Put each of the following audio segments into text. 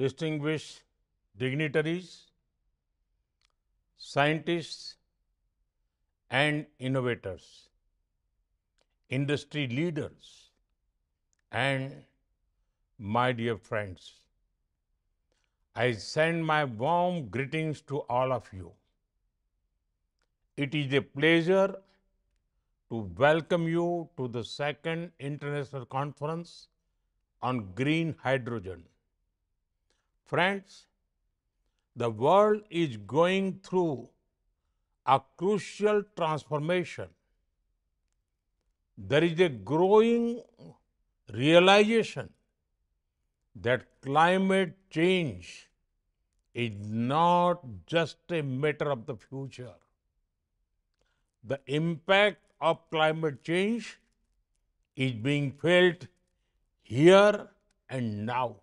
distinguished dignitaries, scientists, and innovators, industry leaders, and my dear friends. I send my warm greetings to all of you. It is a pleasure to welcome you to the second International Conference on Green Hydrogen. Friends, the world is going through a crucial transformation. There is a growing realization that climate change is not just a matter of the future. The impact of climate change is being felt here and now.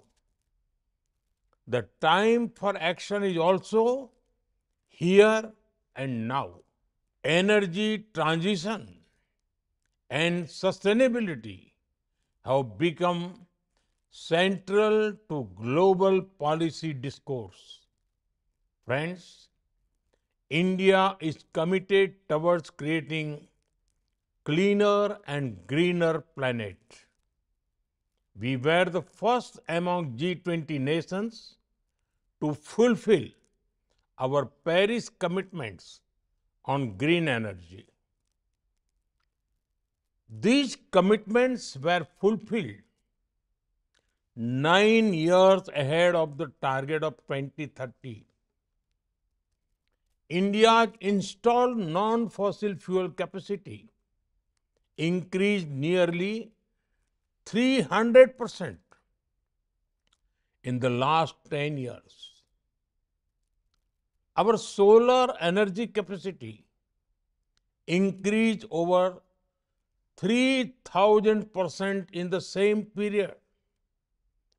The time for action is also here and now. Energy transition and sustainability have become central to global policy discourse. Friends, India is committed towards creating cleaner and greener planet. We were the first among G20 nations to fulfill our Paris commitments on green energy. These commitments were fulfilled nine years ahead of the target of 2030. India's installed non-fossil fuel capacity increased nearly 300% in the last 10 years. Our solar energy capacity increased over 3000% in the same period.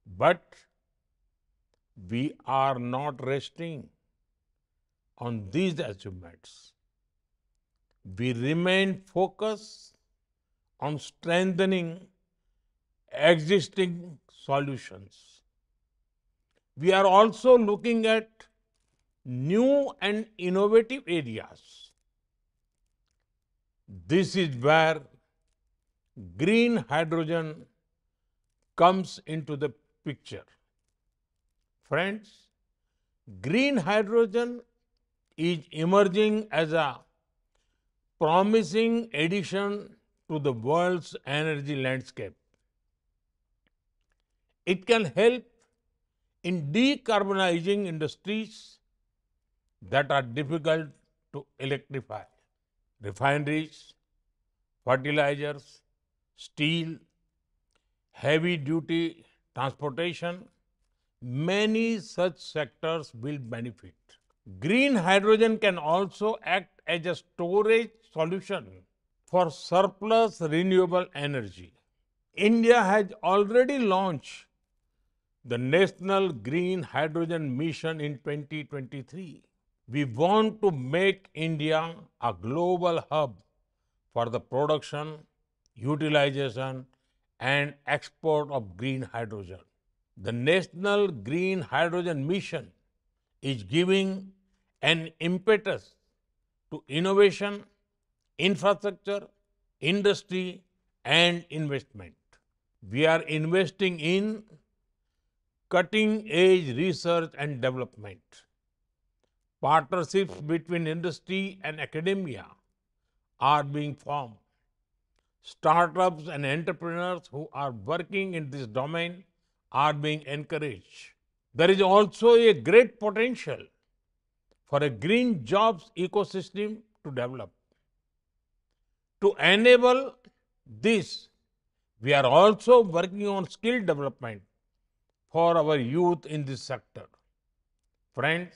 But we are not resting on these achievements. We remain focused on strengthening existing solutions. We are also looking at new and innovative areas. This is where green hydrogen comes into the picture. Friends, green hydrogen is emerging as a promising addition to the world's energy landscape. It can help in decarbonizing industries that are difficult to electrify. Refineries, fertilizers, steel, heavy duty transportation, many such sectors will benefit. Green hydrogen can also act as a storage solution for surplus renewable energy. India has already launched the National Green Hydrogen Mission in 2023. We want to make India a global hub for the production, utilization, and export of green hydrogen. The National Green Hydrogen Mission is giving an impetus to innovation, infrastructure, industry, and investment. We are investing in cutting edge research and development. Partnerships between industry and academia are being formed. Startups and entrepreneurs who are working in this domain are being encouraged. There is also a great potential for a green jobs ecosystem to develop. To enable this, we are also working on skill development for our youth in this sector. Friends,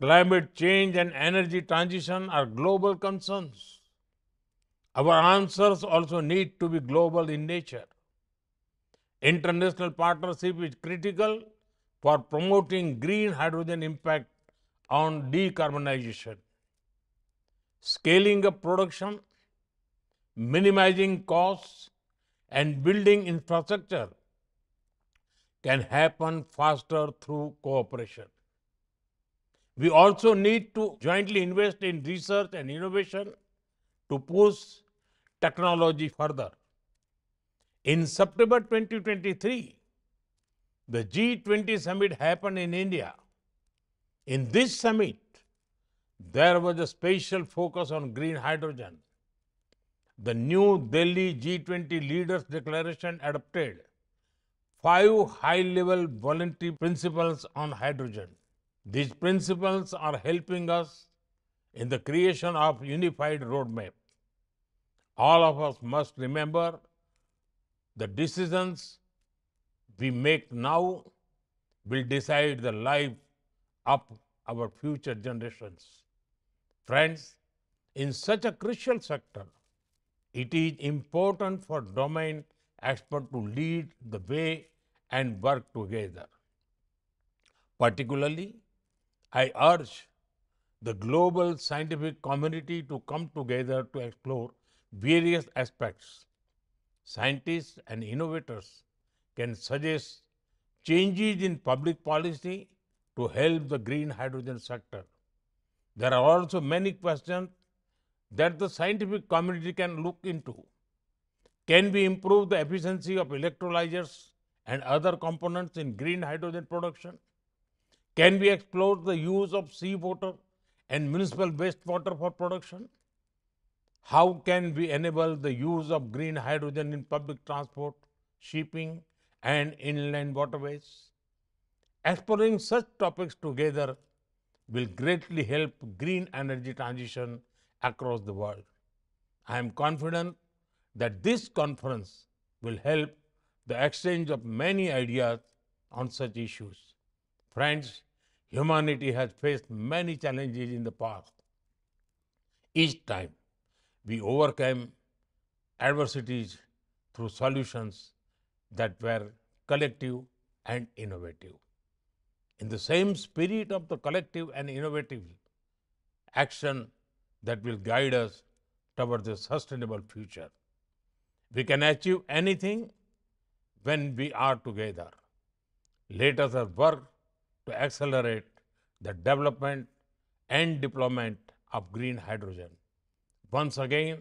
climate change and energy transition are global concerns. Our answers also need to be global in nature. International partnership is critical for promoting green hydrogen impact on decarbonization. Scaling up production, minimizing costs, and building infrastructure can happen faster through cooperation. We also need to jointly invest in research and innovation to push technology further. In September 2023, the G20 summit happened in India. In this summit, there was a special focus on green hydrogen. The new Delhi G20 Leaders Declaration adopted five high level voluntary principles on hydrogen. These principles are helping us in the creation of unified roadmap. All of us must remember the decisions we make now will decide the life of our future generations. Friends, in such a crucial sector, it is important for domain experts to lead the way and work together. Particularly, I urge the global scientific community to come together to explore various aspects. Scientists and innovators can suggest changes in public policy to help the green hydrogen sector. There are also many questions that the scientific community can look into. Can we improve the efficiency of electrolyzers and other components in green hydrogen production? Can we explore the use of seawater and municipal wastewater for production? How can we enable the use of green hydrogen in public transport, shipping, and inland waterways? Exploring such topics together will greatly help green energy transition across the world. I am confident that this conference will help the exchange of many ideas on such issues. Friends, humanity has faced many challenges in the past. Each time, we overcame adversities through solutions that were collective and innovative. In the same spirit of the collective and innovative action that will guide us towards a sustainable future. We can achieve anything when we are together. Let us work to accelerate the development and deployment of green hydrogen. Once again,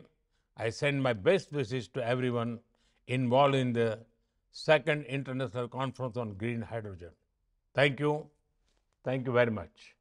I send my best wishes to everyone involved in the second International Conference on Green Hydrogen. Thank you. Thank you very much.